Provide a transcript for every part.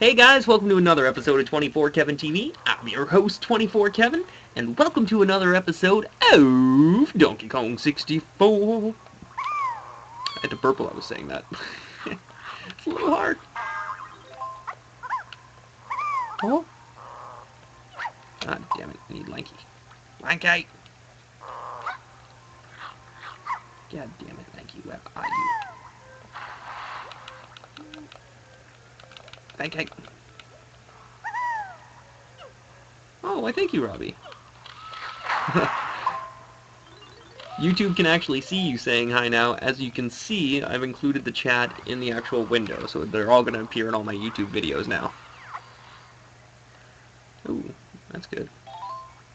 Hey guys, welcome to another episode of 24 Kevin TV. I'm your host, 24 Kevin, and welcome to another episode of Donkey Kong 64. I had to burp while I was saying that. it's a little hard. Oh. God damn it, I need Lanky. Lanky! God damn it, Lanky, where are you? Oh, I thank you, Robbie. YouTube can actually see you saying hi now. As you can see, I've included the chat in the actual window, so they're all going to appear in all my YouTube videos now. Ooh, that's good.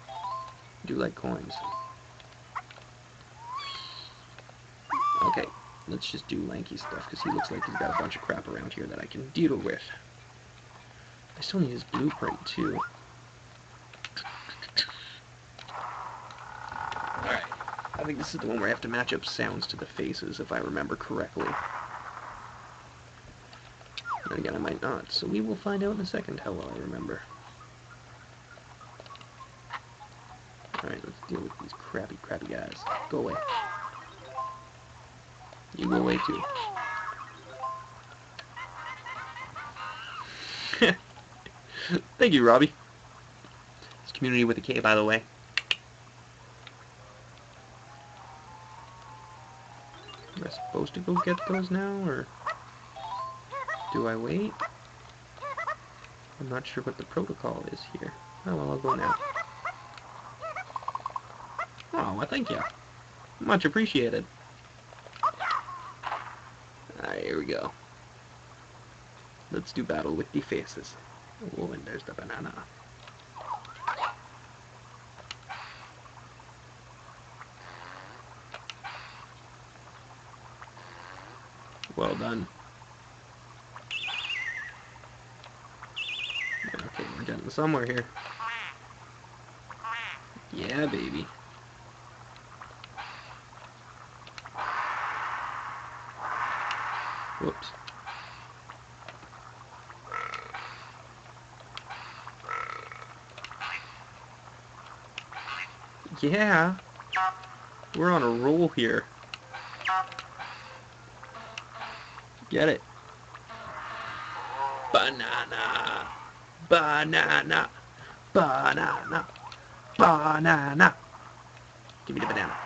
I do like coins. Okay, let's just do Lanky stuff, because he looks like he's got a bunch of crap around here that I can deal with. I still need his blueprint, too. Alright, I think this is the one where I have to match up sounds to the faces, if I remember correctly. And again, I might not, so we will find out in a second how well I remember. Alright, let's deal with these crappy, crappy guys. Go away. You go away too. Thank you, Robbie. It's community with a K, by the way. Am I supposed to go get those now, or do I wait? I'm not sure what the protocol is here. Oh, well, I'll go now. Oh, well, thank you. Much appreciated. Alright, here we go. Let's do battle with the faces. Oh, and there's the banana. Well done. Okay, we're getting somewhere here. Yeah, baby. Whoops. Yeah. We're on a roll here. Get it. Banana. Banana. Banana. Banana. Give me the banana.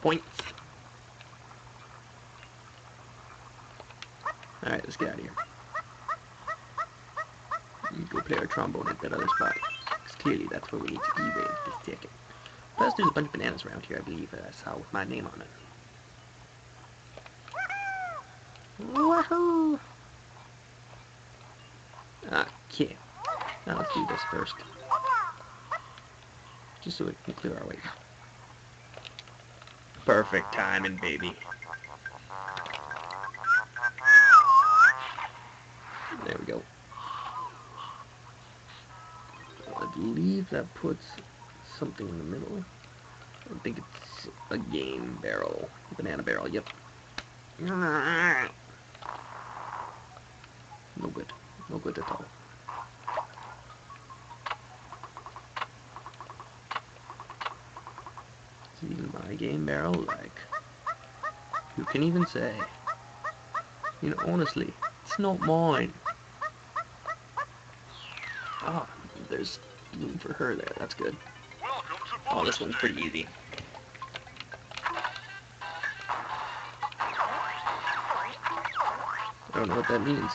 Points. Alright, let's get out of here. You go play our trombone at that other spot. Clearly that's where we need to be right this second. Plus, there's a bunch of bananas around here, I believe uh, I saw with my name on it. Wahoo! Okay. Now let's do this first. Just so we can clear our way. Perfect timing, baby. There we go. Believe that puts something in the middle. I think it's a game barrel. Banana barrel, yep. No good. No good at all. Is even my game barrel like? You can even say. You know, honestly, it's not mine. Oh, there's room for her there. That's good. Oh, this one's pretty easy. I don't know what that means.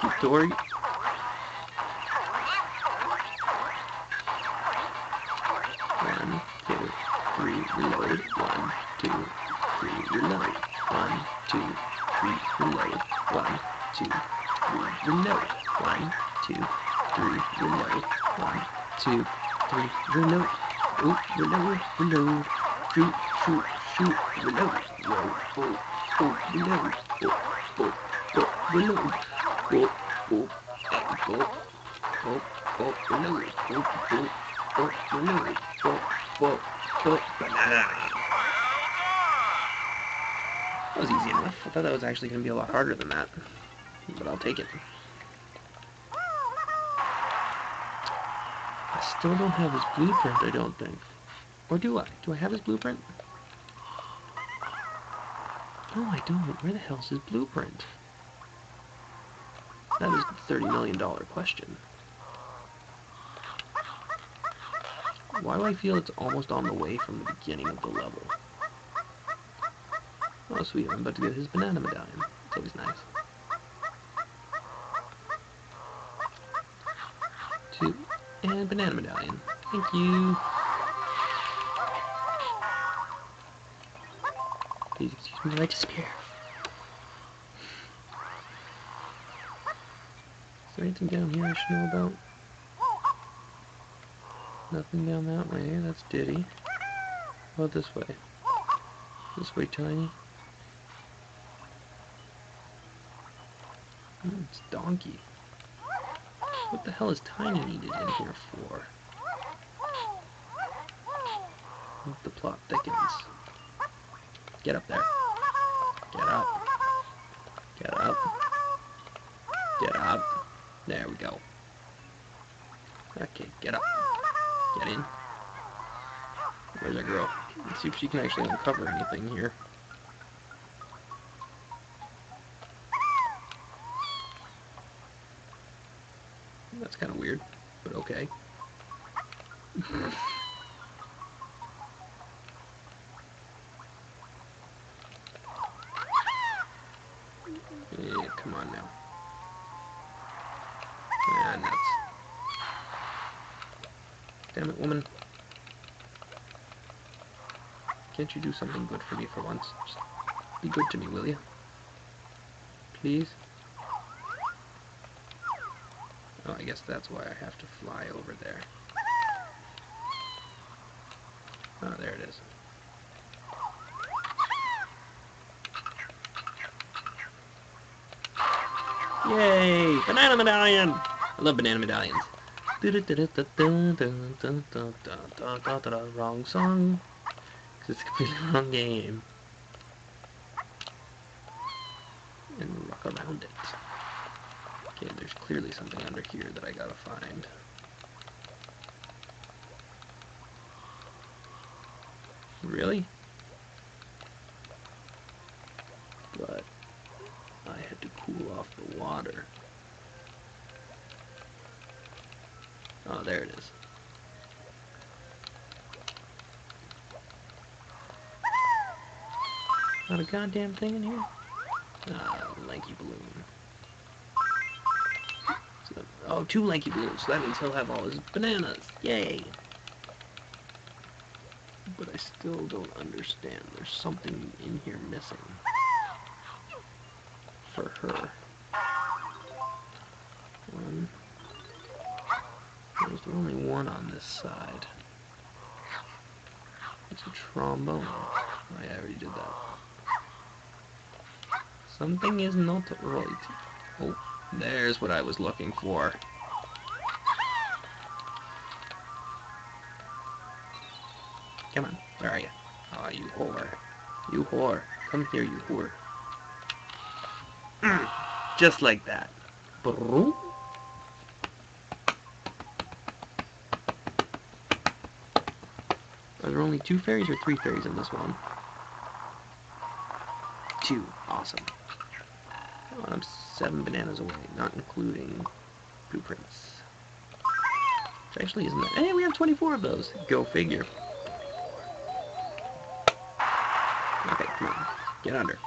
Keep Dory. Reload. Oh, reload, reload. Shoot, shoot, shoot, reload. Whoa, oh, oh, reload. Oh, oh, oh, reload. Oh, oh, oh, oh, oh, reload. Oh, oh, oh, reload. Oh, oh, oh, banana. That was easy enough. I thought that was actually going to be a lot harder than that. But I'll take it. I still don't have his blueprint, I don't think. Or do I? Do I have his blueprint? No, I don't. Where the hell's his blueprint? That is the $30 million question. Why do I feel it's almost on the way from the beginning of the level? Oh, sweet. I'm about to get his banana medallion. It's always nice. Two. And banana medallion. Thank you. Please excuse me I disappear. Is there anything down here I should know about? Nothing down that way. That's Diddy. About this way? This way, Tiny. Oh, it's Donkey. What the hell is Tiny needed in here for? The plot thickens. Get up there. Get up. Get up. Get up. There we go. Okay, get up. Get in. Where's that girl? Let's see if she can actually uncover anything here. Kind of weird, but okay. yeah, come on now. Ah, nuts. Damn it, woman. Can't you do something good for me for once? Just be good to me, will you? Please? Oh, I guess that's why I have to fly over there. Oh, there it is. Yay! Banana medallion! I love banana medallions. Wrong song. Because it's a completely wrong game. And rock around it. Okay, there's clearly something under here that I gotta find. Really? But I had to cool off the water. Oh, there it is. Not a goddamn thing in here? Ah, lanky balloon. Oh, two lanky blues. That means he'll have all his bananas. Yay! But I still don't understand. There's something in here missing. For her. One. There's only one on this side. It's a trombone. Oh, I already did that. Something is not right. Oh, there's what I was looking for. Come on, where are you? Oh, you whore. You whore. Come here, you whore. Mm, just like that. Brrrr. Are there only two fairies or three fairies in this one? Two. Awesome. Oh, I'm seven bananas away, not including blueprints. Which actually isn't that... Hey, we have 24 of those. Go figure. Okay, come on. Get under.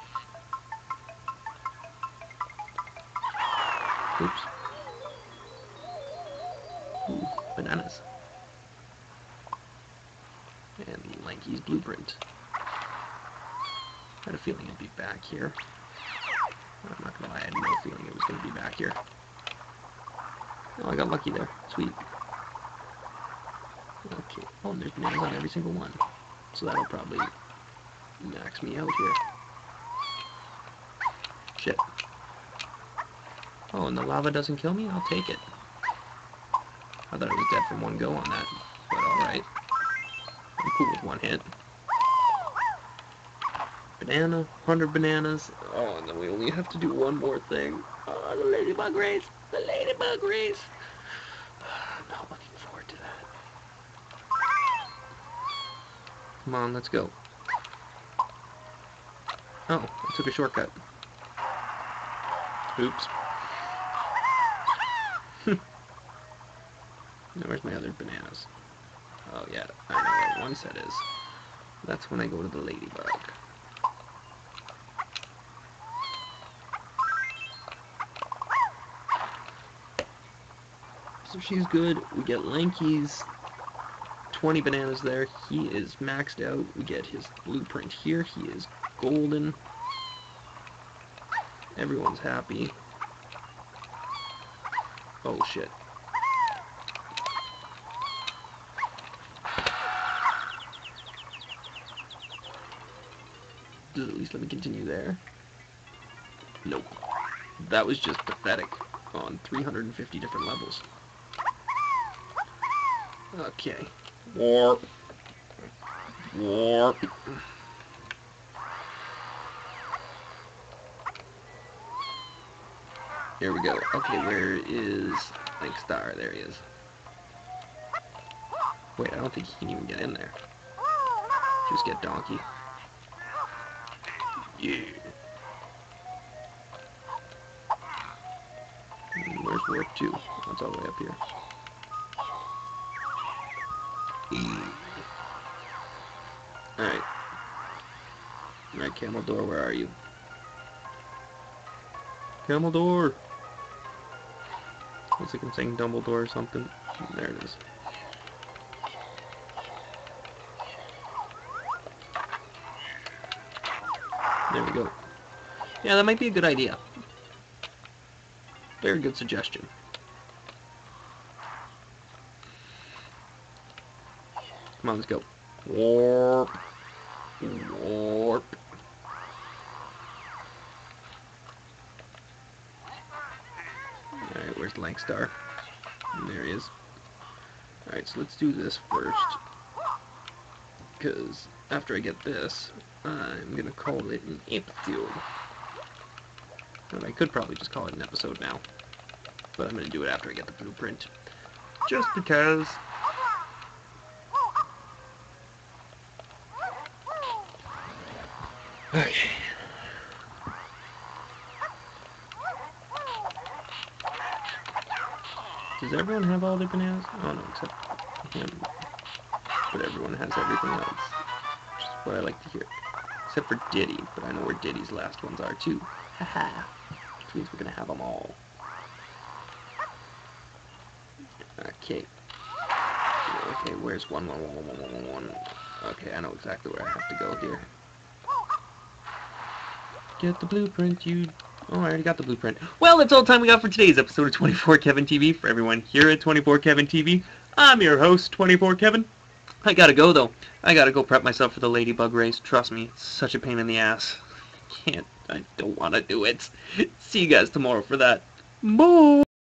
Oops. Ooh, bananas. And Lanky's blueprint. I had a feeling it'd be back here. I'm not gonna lie, I had no feeling it was gonna be back here. Oh, I got lucky there. Sweet. Okay. Oh, and there's bananas on every single one. So that'll probably max me out here. Shit. Oh, and the lava doesn't kill me? I'll take it. I thought I was dead from one go on that, but alright. I'm cool with one hit. Banana, 100 bananas. Oh, and then we only have to do one more thing. Oh, the ladybug race. The ladybug race. I'm not looking forward to that. Come on, let's go. Oh, I took a shortcut. Oops. now where's my other bananas? Oh yeah, I know where one set is. That's when I go to the ladybug. So she's good. We get Lanky's 20 bananas there. He is maxed out. We get his blueprint here. He is golden. Everyone's happy. Oh shit. Does at least let me continue there? Nope. That was just pathetic on 350 different levels. Okay. Warp. Warp. Here we go. Okay, where is Link Star? There he is. Wait, I don't think he can even get in there. Just get Donkey. Yeah. And where's Warp 2? That's all the way up here. Alright. Alright, Camel Door, where are you? Camel Door! Looks like I'm saying Dumbledore or something. There it is. There we go. Yeah, that might be a good idea. Very good suggestion. Come on, let's go. Warp. Warp. Alright, where's Lankstar? There he is. Alright, so let's do this first. Because after I get this, I'm going to call it an episode. And I could probably just call it an episode now. But I'm going to do it after I get the blueprint. Just because. Okay. Does everyone have all their bananas? Oh no, except him. But everyone has everything else. Which is what I like to hear. Except for Diddy, but I know where Diddy's last ones are too. Haha. Which means we're gonna have them all. Okay. Okay, where's one one one one one one one? Okay, I know exactly where I have to go here. Get the blueprint, you... Oh, I already got the blueprint. Well, that's all the time we got for today's episode of 24 Kevin TV. For everyone here at 24 Kevin TV, I'm your host, 24 Kevin. I gotta go, though. I gotta go prep myself for the Ladybug race. Trust me, it's such a pain in the ass. Can't, I don't want to do it. See you guys tomorrow for that. Bye!